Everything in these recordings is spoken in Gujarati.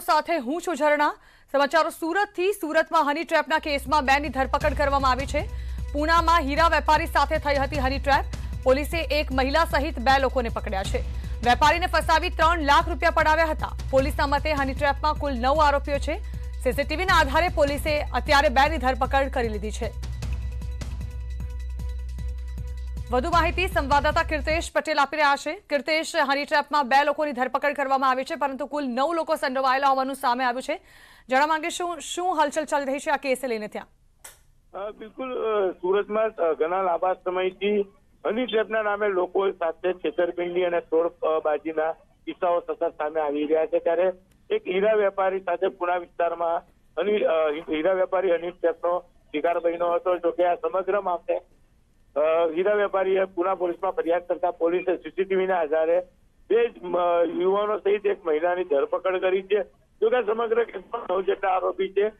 સાથે હું છું ઝરણા. સમાચારો સુરતથી, સુરતમાં હની ટ્રેપના કેસમાં બેની ધરપકડ કરવામાં આવી છે. પૂનામાં હીરા વેપારી સાથે થઈ હતી હની ટ્રેપ. પોલીસે એક મહિલા સહિત બે લોકોને પકડ્યા છે. વેપારીને ફસાવી ત્રણ લાખ રૂપિયા પડાવ્યા હતા. પોલીસના મતે હની ટ્રેપમાં કુલ નવ આરોપીઓ છે. સીસીટીવીના આધારે પોલીસે અત્યારે બેની ધરપકડ કરી લીધી છે. વધુ માહિતી સંવાદદાતા કીર્તેશ પટેલ આપી રહ્યા છે. કીર્તેશ, હની ટ્રેપમાં બે લોકોની ધરપકડ કરવામાં આવી છે, પરંતુ કુલ નવ લોકો સંડોવાયેલા હોવાનું સામે આવ્યું છે. જાણવા માંગે શું શું હલચલ ચાલી રહી છે આ કેસને લઈને ત્યાં? બિલકુલ સુરતમાં ઘણા લાંબા સમયથી હની ટ્રેપના નામે લોકો સાથે છેતરપિંડી અને તોડબાજીના કિસ્સાઓ સતત સામે આવી રહ્યા છે. ત્યારે એક હીરા વેપારી સાથે પુણા વિસ્તારમાં હની હીરા વેપારી હની ટ્રેપનો શિકાર બન્યો હતો, જોકે આ સમગ્ર મામલે હીરા વેપારીએ પુના પોલીસમાં ફરિયાદ કરતા પોલીસે સીસીટીવીના આધારે બે યુવાનો સહિત એક મહિલાની ધરપકડ કરી છે. જોકે સમગ્ર કેસમાં નવ જેટલા આરોપી છે.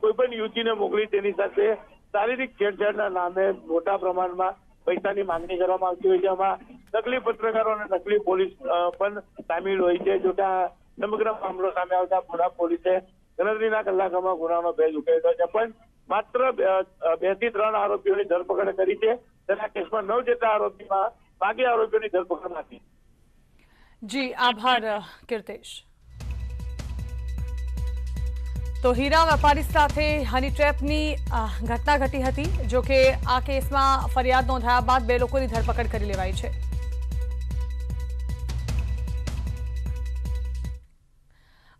કોઈ પણ યુવતીને મોકલી તેની સાથે શારીરિક છેડછાડના નામે મોટા પ્રમાણમાં પૈસાની માંગણી કરવામાં આવતી હોય છે. આમાં નકલી પત્રકારો અને નકલી પોલીસ પણ સામેલ હોય છે. જોકે આ સમગ્ર મામલો સામે આવતા પુના પોલીસે ગણતરીના કલાકોમાં ગુનાનો ભેદ ઉકેલ્યો છે. પણ માત્ર બેથી ત્રણ આરોપીઓની ધરપકડ કરી છે. તેના કેસમાં નવ જેટલા આરોપીમાં બાકી આરોપીઓની ધરપકડ નથી જી, આભાર કીર્તેશ. તો હીરા વેપારી સાથે હની ટ્રેપની ઘટના ઘટી હતી, જો કે આ કેસમાં ફરિયાદ નોંધાયા બાદ બે લોકોની ધરપકડ કરી લેવાઈ છે.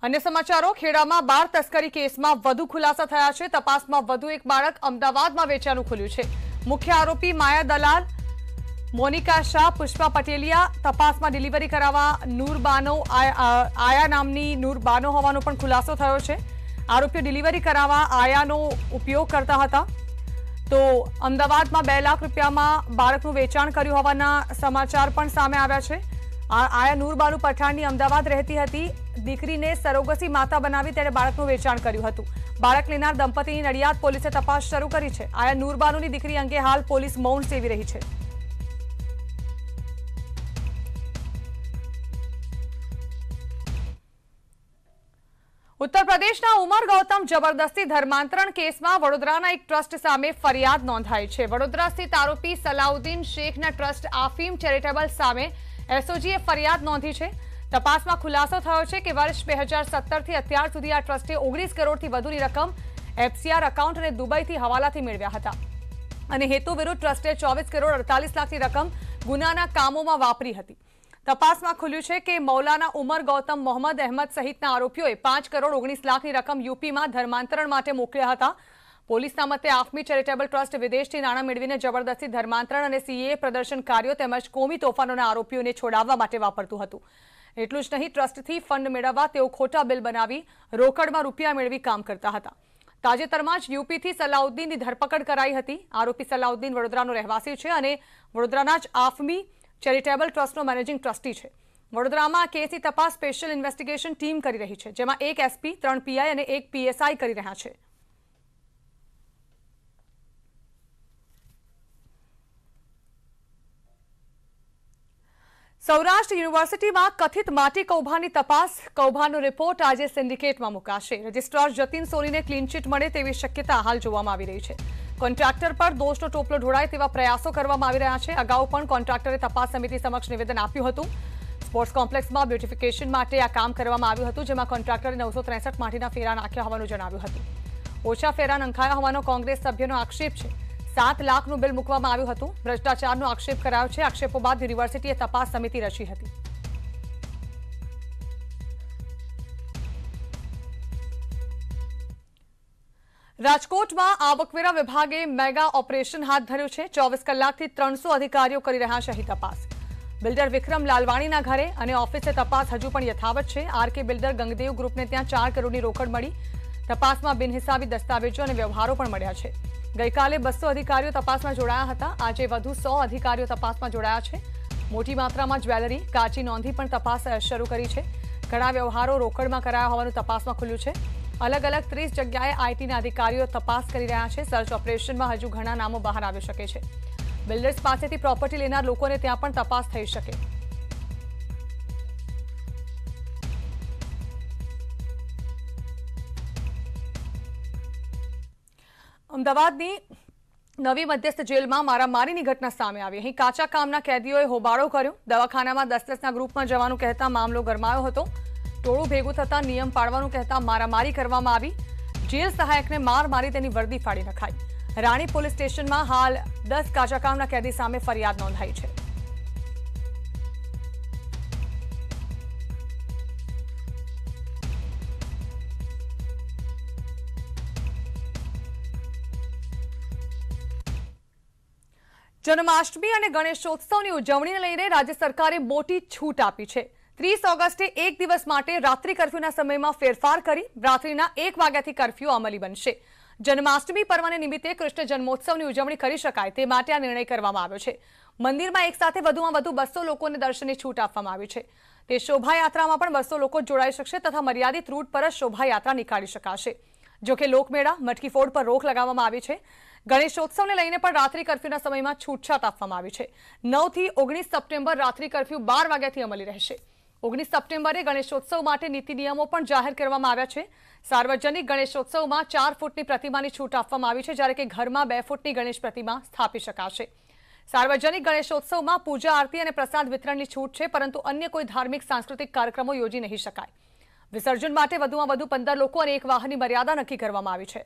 અન્ય સમાચારો, ખેડામાં બાર તસ્કરી કેસમાં વધુ ખુલાસા થયા છે. તપાસમાં વધુ એક બાળક અમદાવાદમાં વેચાણું ખુલ્યું છે. મુખ્ય આરોપી માયા દલાલ, મોનિકા શાહ, પુષ્પા પટેલિયા, તપાસમાં ડિલિવરી કરાવવા નૂરબાનો આયા નામની નૂરબાનો હોવાનો પણ ખુલાસો થયો છે. આરોપીઓ ડિલિવરી કરાવવા આયાનો ઉપયોગ કરતા હતા. તો અમદાવાદમાં બે લાખ રૂપિયામાં બાળકનું વેચાણ કર્યું હોવાના સમાચાર પણ સામે આવ્યા છે. આયા નૂરબાનુ પઠાણની અમદાવાદ રહેતી હતી. દીકરીને સરોગસી માતા બનાવી તેણે બાળકનું વેચાણ કર્યું હતું. બાળક લેનાર દંપતીની નડિયાદ પોલીસે તપાસ શરૂ કરી છે. આયા નૂરબાનુની દીકરી અંગે હાલ પોલીસ મૌન સેવી રહી છે. ઉત્તર પ્રદેશના ઉમર ગૌતમ જબરદસ્તી ધર્માંતરણ કેસમાં વડોદરાના એક ટ્રસ્ટ સામે ફરિયાદ નોંધાઈ છે. વડોદરા સ્થિત આરોપી સલાઉદ્દીન શેખના ટ્રસ્ટ આફીમ ચેરિટેબલ સામે એસઓજીએ ફરિયાદ નોંધી છે. તપાસમાં ખુલાસો થયો છે કે વર્ષ બે હજાર સત્તરથી અત્યાર સુધી આ ટ્રસ્ટે ઓગણીસ કરોડથી વધુની રકમ એફસીઆર એકાઉન્ટ અને દુબઈથી હવાલાથી મેળવ્યા હતા. અને હેતુ વિરુદ્ધ ટ્રસ્ટે ચોવીસ કરોડ અડતાલીસ લાખની રકમ ગુનાના કામોમાં વાપરી હતી. તપાસમાં ખુલ્યું છે કે મૌલાના ઉમર ગૌતમ મોહમ્મદ અહેમદ સહિતના આરોપીઓએ પાંચ કરોડ ઓગણીસ લાખની રકમ યુપીમાં ધર્માંતરણ માટે મોકલ્યા હતા. પોલીસના મતે આફમી ચેરિટેબલ ટ્રસ્ટ વિદેશથી નાણાં મેળવીને જબરદસ્તી ધર્માંતરણ અને સીએ પ્રદર્શનકારીઓ તેમજ કોમી તોફાનોના આરોપીઓને છોડાવવા માટે વાપરતું હતું. એટલું જ નહીં, ટ્રસ્ટથી ફંડ મેળવવા તેઓ ખોટા બિલ બનાવી રોકડમાં રૂપિયા મેળવી કામ કરતા હતા. તાજેતરમાં જ યુપીથી સલાઉદ્દીનની ધરપકડ કરાઈ હતી. આરોપી સલાઉદ્દીન વડોદરાનો રહેવાસી છે અને વડોદરાના જ આફમી ચેરિટેબલ ટ્રસ્ટનો મેનેજિંગ ટ્રસ્ટી છે. વડોદરામાં કેસની તપાસ સ્પેશિયલ ઇન્વેસ્ટિગેશન ટીમ કરી રહી છે, જેમાં એક એસપી, ત્રણ પીઆઈ અને એક પીએસઆઈ કરી રહ્યા છે. સૌરાષ્ટ્ર યુનિવર્સિટીમાં કથિત માટી કૌભાની તપાસ. કૌભાનો રિપોર્ટ આજે સિન્ડિકેટમાં મુકાશે. રજિસ્ટ્રાર જતીન સોનીને ક્લીન ચીટ મળે તેવી શક્યતા હાલ જોવામાં આવી રહી છે. કોન્ટ્રાક્ટર પર દોષનો ટોપલો ઢોળાય તેવા પ્રયાસો કરવામાં આવી રહ્યા છે. અગાઉ પણ કોન્ટ્રાક્ટરે તપાસ સમિતિ સમક્ષ નિવેદન આપ્યું હતું. સ્પોર્ટ્સ કોમ્પ્લેક્સમાં બ્યુટિફિકેશન માટે આ કામ કરવામાં આવ્યું હતું, જેમાં કોન્ટ્રાક્ટરે નવસો ત્રેસઠ માટીના ફેરા નાખ્યા હોવાનું જણાવ્યું હતું. ઓછા ફેરા નંખાયા હોવાનો કોંગ્રેસ સભ્યનો આક્ષેપ છે. સાત લાખનું બિલ મૂકવામાં આવ્યું હતું. ભ્રષ્ટાચારનો આક્ષેપ કરાયો છે. આક્ષેપો બાદ યુનિવર્સિટીએ તપાસ સમિતિ રચી હતી. રાજકોટમાં આવકવેરા વિભાગે મેગા ઓપરેશન હાથ ધર્યું છે. ચોવીસ કલાકથી ત્રણસો અધિકારીઓ કરી રહ્યા છે અહીં તપાસ. બિલ્ડર વિક્રમ લાલવાણીના ઘરે અને ઓફિસે તપાસ હજુ પણ યથાવત છે. આરકે બિલ્ડર ગંગદેવ ગ્રુપને ત્યાં ચાર કરોડની રોકડ મળી. તપાસમાં બિનહિસાબી દસ્તાવેજો અને વ્યવહારો પણ મળ્યા છે. ગઈકાલે બસો અધિકારીઓ તપાસમાં જોડાયા હતા. આજે વધુ સો અધિકારીઓ તપાસમાં જોડાયા છે. મોટી માત્રામાં જ્વેલરી, કાચી નોંધી પણ તપાસ શરૂ કરી છે. ઘણા વ્યવહારો રોકડમાં કરાયા હોવાનું તપાસમાં ખુલ્યું છે. અલગ અલગ ત્રીસ જગ્યાએ આઈટીના અધિકારીઓ તપાસ કરી રહ્યા છે. સર્ચ ઓપરેશનમાં હજુ ઘણા નામો બહાર આવી શકે છે. બિલ્ડર્સ પાસેથી પ્રોપર્ટી લેનાર લોકોને ત્યાં પણ તપાસ થઈ શકે. અમદાવાદની નવી મધ્યસ્થ જેલમાં મારામારીની ઘટના સામે આવી. અહીં કાચા કામના કેદીઓએ હોબાળો કર્યો. દવાખાનામાં દસ દસના ગ્રુપમાં જવાનું કહેતા મામલો ગરમાયો હતો. ટોળું ભેગું થતાં નિયમ પાળવાનું કહેતા મારામારી કરવામાં આવી. જેલ સહાયકને માર મારી તેની વર્દી ફાડી નખાઈ. રાણી પોલીસ સ્ટેશનમાં હાલ દસ કાચા કામના કેદી સામે ફરિયાદ નોંધાઈ છે. જન્માષ્ટમી અને ગણેશોત્સવની ઉજવણીને લઈને રાજ્ય સરકારે મોટી છૂટ આપી છે. ત્રીસ ઓગસ્ટે એક દિવસ માટે રાત્રિ કર્ફ્યુના સમયમાં ફેરફાર કરી રાત્રિના એક વાગ્યાથી કર્ફ્યુ અમલી બનશે. જન્માષ્ટમી પર્વને નિમિત્તે કૃષ્ણ જન્મોત્સવની ઉજવણી કરી શકાય તે માટે આ નિર્ણય કરવામાં આવ્યો છે. મંદિરમાં એક સાથે વધુમાં વધુ બસો લોકોને દર્શનની છૂટ આપવામાં આવી છે. તે શોભાયાત્રામાં પણ બસો લોકો જોડાઈ શકશે તથા મર્યાદિત રૂટ પર જ શોભાયાત્રા નીકાળી શકાશે. જોકે લોકમેળા મટકી ફોડ પર રોક લગાવવામાં આવી છે. ગણેશોત્સવને લઈને પણ રાત્રિ કરફ્યુના સમયમાં છૂટછાટ આપવામાં આવી છે. નવથી ઓગણીસ સપ્ટેમ્બર રાત્રિ કરફ્યુ બાર વાગ્યાથી અમલી રહેશે. ઓગણીસ સપ્ટેમ્બરે ગણેશોત્સવ માટે નીતિ નિયમો પણ જાહેર કરવામાં આવ્યા છે. સાર્વજનિક ગણેશોત્સવમાં ચાર ફૂટની પ્રતિમાની છૂટ આપવામાં આવી છે, જ્યારે કે ઘરમાં બે ફૂટની ગણેશ પ્રતિમા સ્થાપી શકાશે. સાર્વજનિક ગણેશોત્સવમાં પૂજા, આરતી અને પ્રસાદ વિતરણની છૂટ છે, પરંતુ અન્ય કોઈ ધાર્મિક, સાંસ્કૃતિક કાર્યક્રમો યોજી નહીં શકાય. વિસર્જન માટે વધુમાં વધુ પંદર લોકો અને એક વાહનની મર્યાદા નક્કી કરવામાં આવી છે.